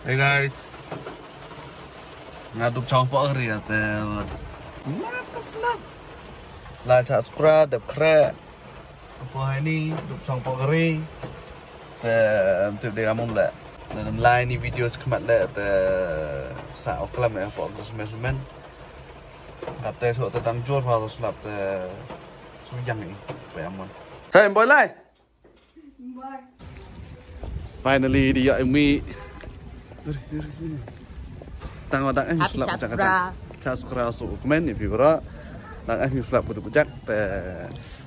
Hey guys. Ngaduk campur ri ate. Nak keslap. Lah cak skra dep kre. Apa hai ni duk campur ri. Te untuk dia kamu lah. Dalam lain ni video sekemat lah te sa oklam ya apa oklam semen-semen. Kata suat tentang jor pada selap te suyang ni. Bayamon. Hey, boy lai. Finally dia mi tang ada eh Happy slap subscribe. subscribe su komen ni pura lang mi slap budak budak te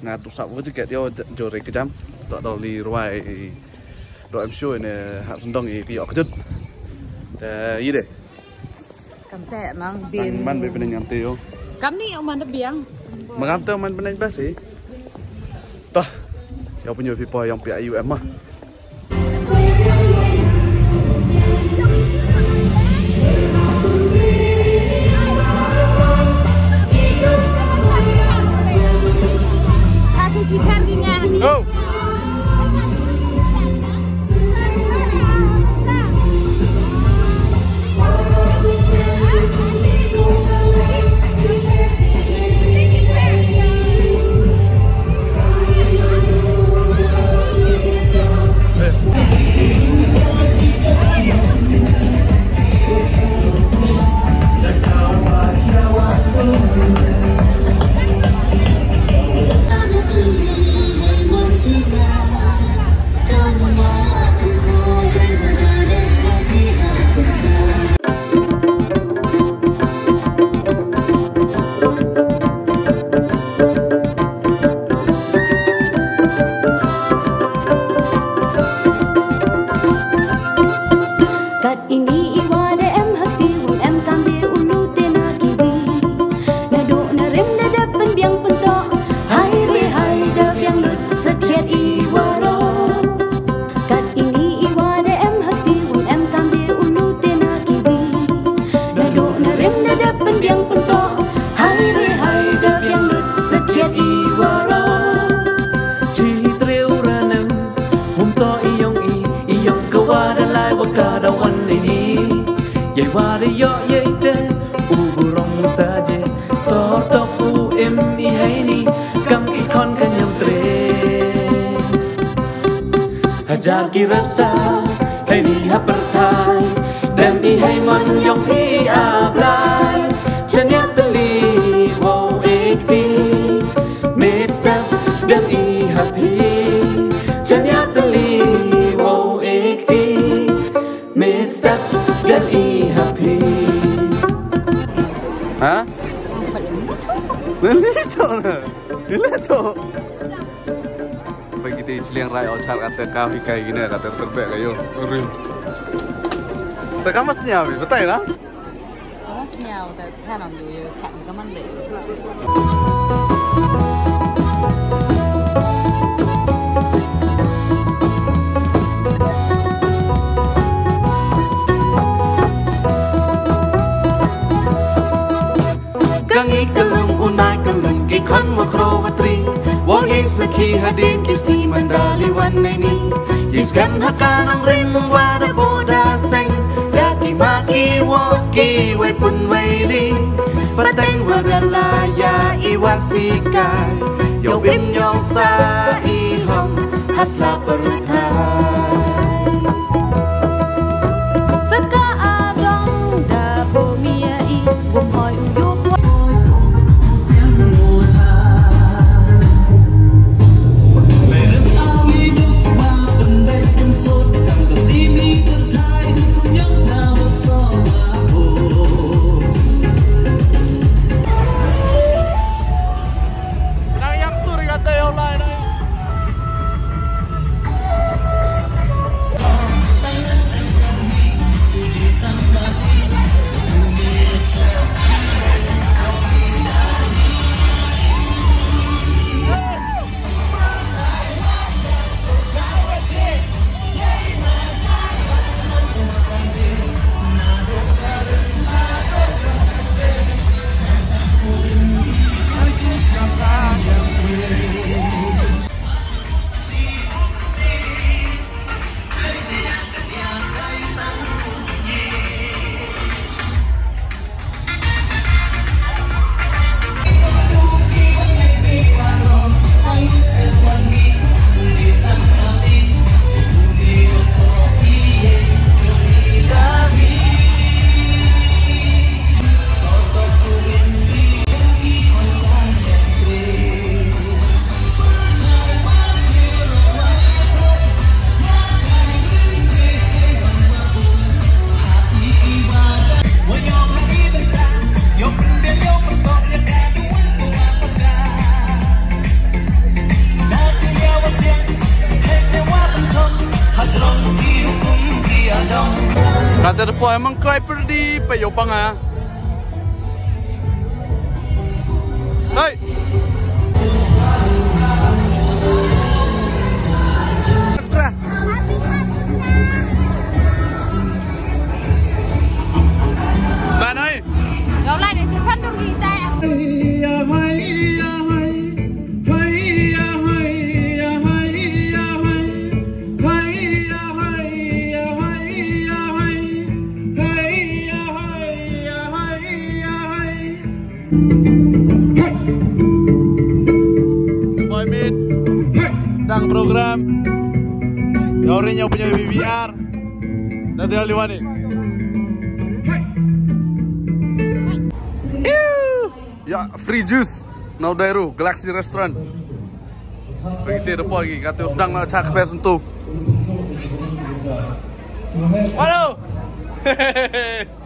ngatu sap ko juga dia jore kejam. Tak tahu li ruai do em sure ne hat sendong i pi ok jut te yi de Cầm tệ nang bin. man be benen nyam te yo. Cầm ni ông mana biang. magam te man benen bas eh tah yang punya pipa yang pi ayu em mah iyong i iyong kawaralay wakarawan ini yay wada yo yay te uburong saje sortok u em i hay ni kam i kon kanyam tre hajar kirata hay ni hapertai dan i hay man yong i Begitu ijliang rai ocar kata kami kayak gini kata terbaik kayo. Rin. Teka mas nyawi, betul ya? Mas nyawi, tapi cara nunggu ya, cara kaman deh. Kang ik kalung unai kalung ki khon mo kro vatri องเองสักขีหาดินกิสนีมันดาลิวันในนี้ยิง Ikaw. Sedang program Gaurinya punya BBR Dan tinggal di mana? Ya, free juice. Now Dairu, Galaxy Restaurant. Pergi depo lagi, kata sedang nak cak pes sentuh. Halo. Nino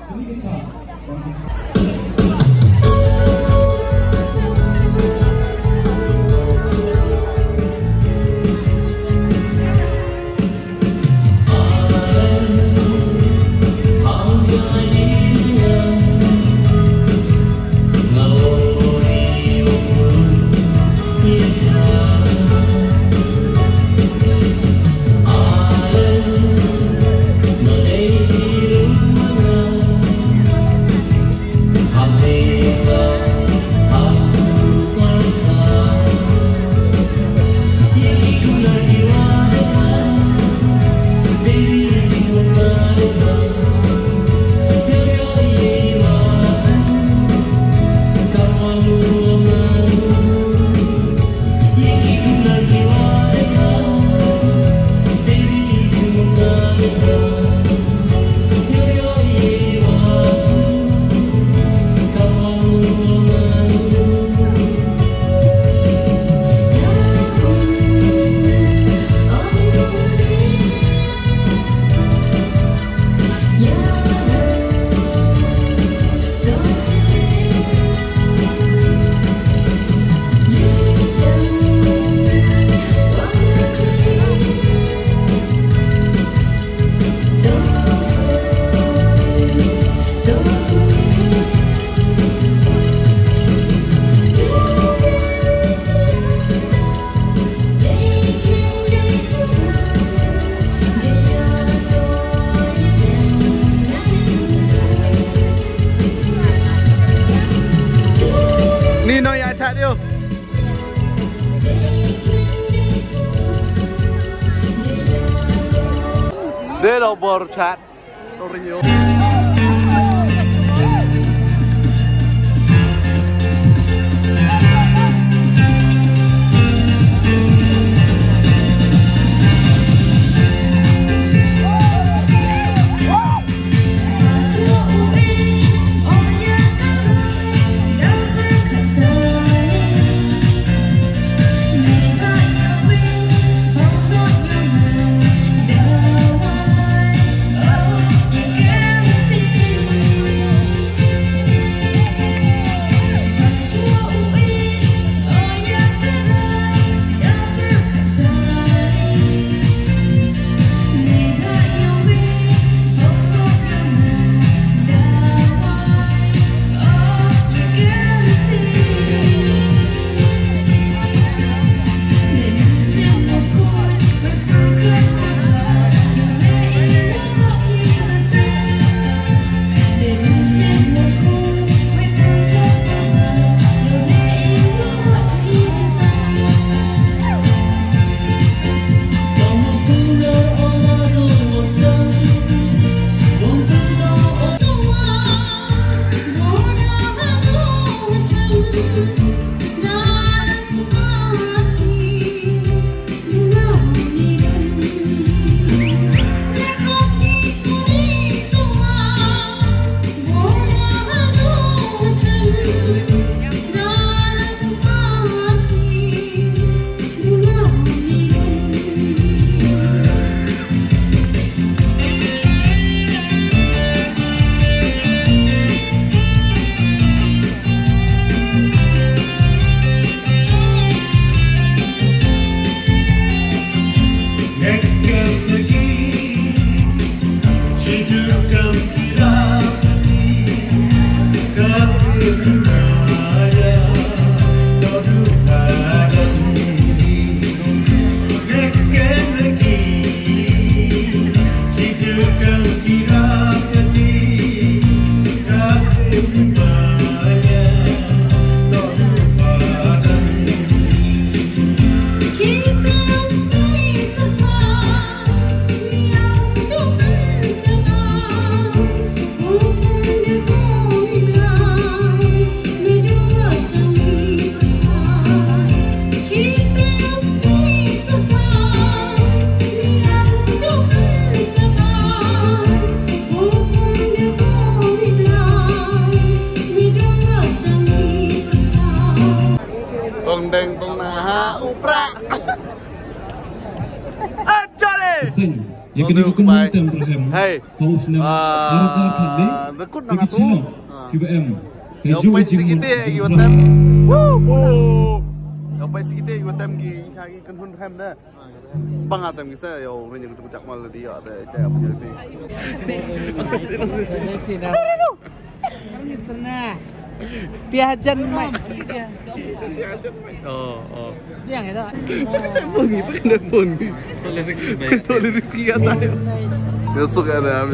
Hello, Borchat. Torrio. Ah, nang Bagi atu. Cina Ah. QBM Yang Kejo paling Jing sikit eh Jing iwat Frah. tem. Woo. Yang paling sikit eh iwat tem gi kaki kan hun ham dah. Bang atem gi sa yo men yang kucak mal di ya ada ada apa jadi. Diajan dia. Oh, oh. Yang itu. Bungi pa kan pun. Tolong rezeki yo. Besok ada, Wir sind gerade,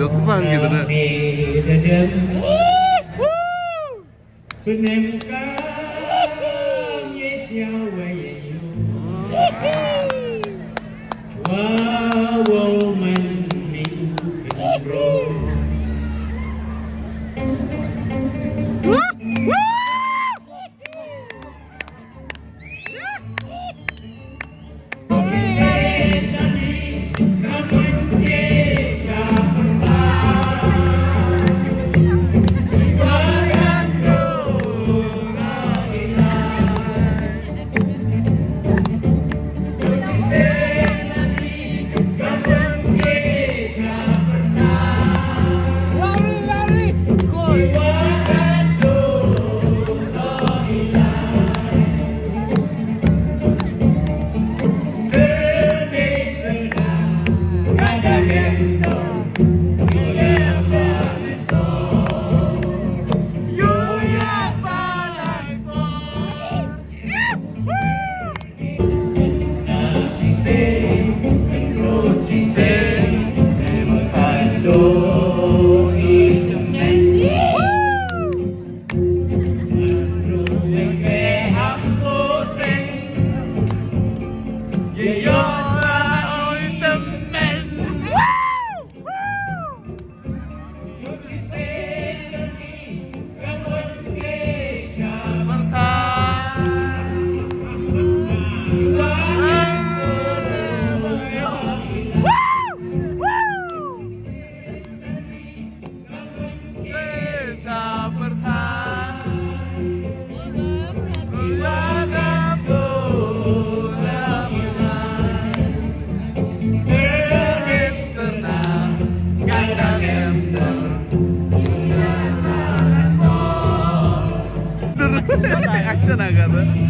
tuh.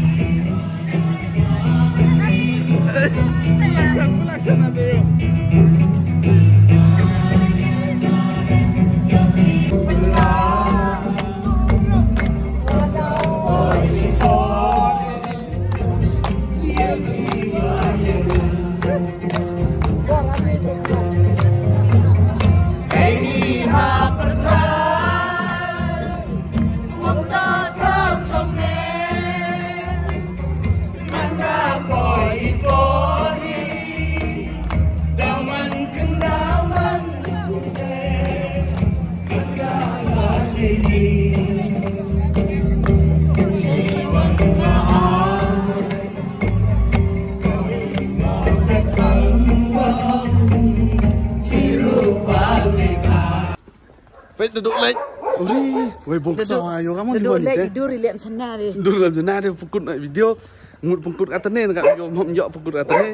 Wait, duduk lek. Uri, wei bongsa ayo kamu di Duduk mana lagi deh? tidur lihat sana dia. Duduk dalam jenah dia pukul nak video. Ngut pukul kata ni nak yo mom yo pukul kata ni.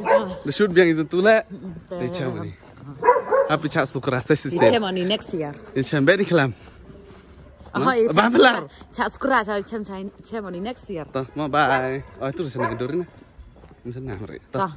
The shoot biang itu tu lek. Dia cakap ni. Apa cak sukra tes Di tes. cem ni next year. Cakap beri kelam. Oh, itu Abang belar. Cak skura cak cem cem ni next year. Toh, mau bye. Oh itu sana tidur ni. Sana mereka. Toh. Tah.